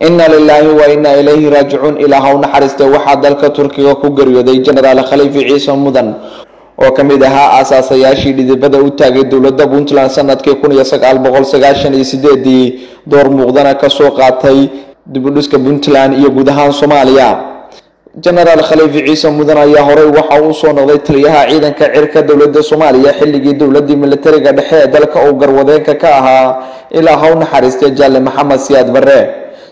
inna lilaahi wa inna ilayhi raajicuun ilaa ha u naxariistay waxaa dalka turkiga ku geeriyooday jenaraal khaliifi ciise mudan oo ka mid ahaa aasaasayaashii dhidibada u taagay dowladda puntland sannadkii kun iyo sagaal boqol sagaashan iyo sideedii door muuqdana ka soo qaatay dibudhiska puntland iyo guud ahaan soomaaliya. Jenaraal khaliifi ciise mudan ayaa horey waxa uu soo noqday taliyaha ciidanka cirka dowladda soomaaliya xilligii dowladii militariga dhexe ee dalka uu garwadeenka ka ahaa. Ilaa ha u naxariistay jaalle maxamed siyaad barre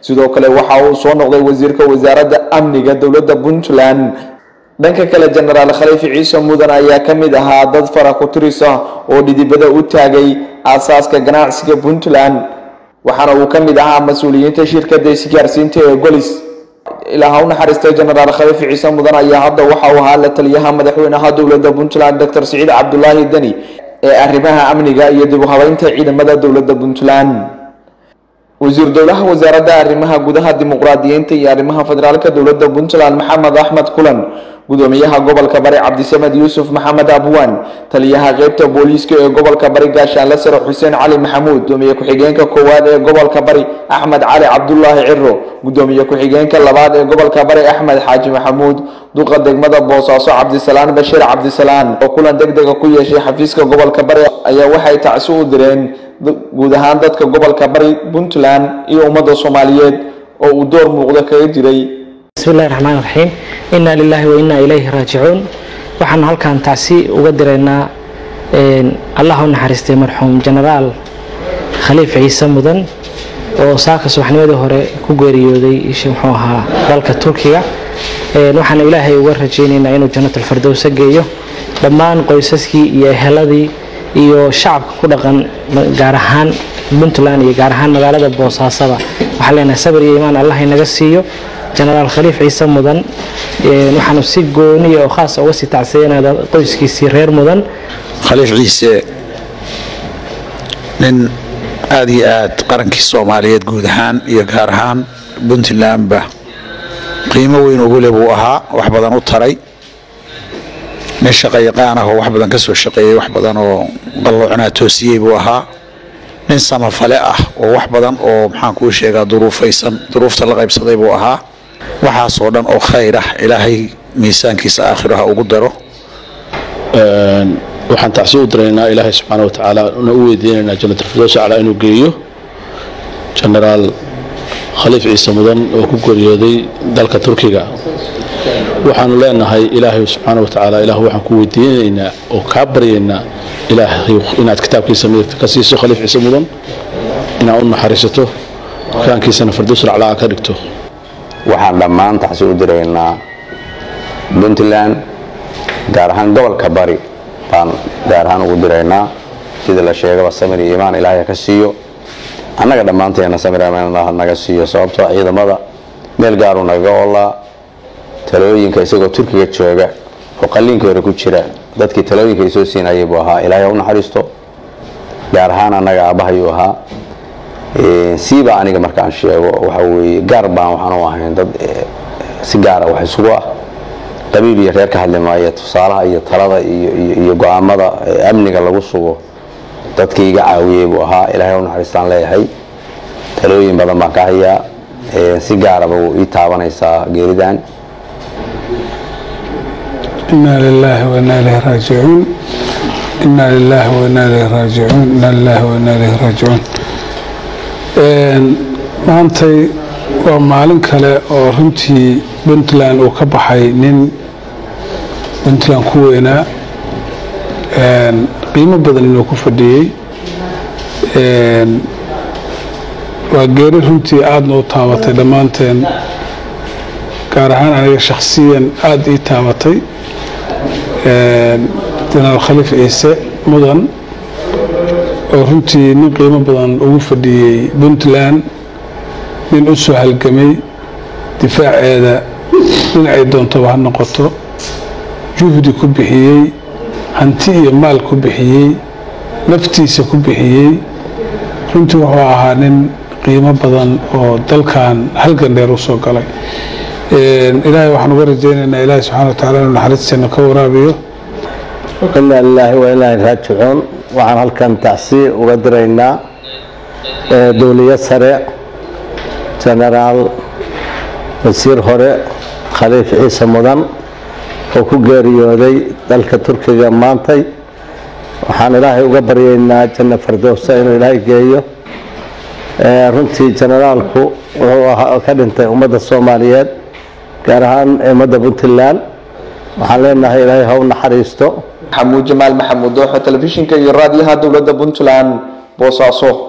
sidoo kale waxa uu soo noqday wasiirka wasaaradda amniga dowladda puntland. Dhanka kale jenaraal khaliifi ciise mudan ayaa ka mid ahaa dad fara ku tiris ah oo dhidibada u taagay aasaaska ganacsiga puntland waxaana uu ka mid ahaa mas'uuliyiinta shirkadda isgaarsiinta ee golis. Ilaa ha u naxariistay jenaraal khaliifi ciise mudan ayaa hadda waxa uu ahaa la taliyaha madaxweynaha dowladda puntland doctor siciid cabdulaahi deni ee arrimaha amniga iyo dib u habeynta ciidamada dowladda puntland wasiir dowlaha wasaaradda arrimaha gudaha dimuqraadiyiinta iyo arrimaha federaalka dowladda puntland maxamed axmed kulan gudoomiyaha gobolka bari cabdisamed yuusuf maxamed abwan taliyaha qeybta booliiska ee gobolka bari gaashaanle sare xuseen cali maxamuud gudoomiye ku-xigeenka koowaad ee gobolka bari axmed cali cabdulaahi ciro gudoomiye ku-xigeenka labaad ee gobolka bari axmed xaaji maxamuud duqa degmada boosaaso cabdisalaan bashiir cabdisalaan oo kulan deg dega ku yeeshay xafiiska gobolka bari ayaa waxay tacsi u direen guud ahaan dadka gobolka bari puntland iyo ummadda soomaaliyeed oo uu door muuqda kaga jiray bismi illahi raxmaan raxiim inna lilaahi wa ilayhi raajicuun waxaanu halkan tacsi uga diraynaa allah naxariistay marxuum jenaraal khaliif ciise mudan oo saaka subaxnimadii hore ku geeriyooday muxuu ahaa dalka turkiga. Waxaana ilaahay uga rajaynaynaa inuu jannatalfardowsa geeyo. Dhammaan qoysaskii iyo eheladii iyo shacabka ku dhaqan gaar ahaan puntland iyo gaar ahaan magaalada boosaasaba waxaan leenahay sabir iyo imaan allah inaga siiyo jenaraal khaliif ciise mudan waxaanu si gooniya oo khaasa uga sii tacsiyanada qoyskiisii reer mudan. Khaliif ciise nin aad iyo aad qarankii soomaaliyeed guud ahaan iyo gaar ahaan puntlandba qiimo weyn ugu le buu ahaa wax badan u taray. Nin shaqayaqaan ah oo wax badan ka shaqeeyey wax badan oo qalloocnaa toosiyey buu ahaa. Nin samafale ah oo wax badan oo maxaan kuu sheegaa duruufaysan duruufta la qaybsaday buu ahaa waxaasoo dhan oo khayr ah ilaahay miisaankiisa aakhiro ha ugu daro. Waxaan tacsi u diraynaa ilaahay subxaana watacaala una u weydiinaynaa jannatalfirdows aclaa inuu geeyo. Jenaraal khaliif ciise mudan oo ku geeriyooday dalka turkiga. Waxaanu leenahay ilaahay subxaana watacaala ilaah waxaan ku weydiinaynaa oo kaa baryaynaa ilaahay inaad kitaabkiisa midigta ka siiso khaliif ciise mudan inaad u naxariisato kaankiisana firdowsul aclaa ka dhigto waxaan dhammaan tacsi u diraynaa puntland gaar ahaan gobolka bari. Baan gaar ahaan ugu diraynaa sida la sheegaba samir iyo imaan ilaahay ka siiyo. Annaga dhammaanteena samir imaan naga siiyo sababtoo ciidamada meel gaaruu nagaga olaa talooyinka isagoo turkiga jooga oo qalliinkii hore ku jira. Dadkii talooyinka isoo siinayay buu ahaa. Ilaahay u naxariisto gaar ahaan annaga aabahayuu ahaa siiba aniga markaan sheego waxaweye gaar baan waxaan u ahayn dad si gaara ah wax isugu ah. Qabiil iyo reer ka hadli maaye tusaalaha iyo talada iyo go'aamada amniga lagu sugo dadkii iga caawiyey buu ahaa. Ilahay u naxariistaan leeyahay. Talooyin badan baan ka hayaa si gaaraba ah wuu ii taabanaysaa geeridan inaa lilaahi wanaa ilahi raajicuun. Inaa lilaahi wanaa ilahi raajicuun. Inaa lilaahi wanaa ilahi raajicuun maantay waa maalin kale oo runtii puntland uu ka baxay nin puntland ku weynaa. Qiimo badan inuu ku fadhiyey waa geeri runtii aadna u taabatay dhammaanteen gaar ahaan aniga shakhsiyan aada ii taabatay jenaraal khaliif ciise mudan oo runtii nin qiimo badan ugu fadhiyey puntland nin u soo halgamay difaaceeda dhinacay doontaba ha noqoto juhdi ku bixiyey hanti iyo maal ku bixiyey naftiisa ku bixiyey. Runtii wuxuu ahaa nin qiimo badan oo dalkan halgan dheer u soo galay. Ilaahay waxaan uga rajaynaynaa ilaahay subxana wa tacala inuu naxariisteena ka waraabiyo. Inaa lilaahi wa inaa raajicuun waxaan halkan tacsi uga diraynaa dowliya sare jenaraal wasiir hore khaliif ciise mudan oo ku geeriyooday dalka turkiga maantay. Waxaan ilaahay uga baryaynaa janno fardowsa inuu ilaahay geeyo. Runtii jenaraalku wuxuu ka dhintay ummadda soomaaliyeed gaar ahaan ummadda puntland. Waxaan leenahay ilaahay ha u naxariisto maxamuud jamaal maxamuud dooxo telefishinka iyo raadiyaha dowladda puntland boosaaso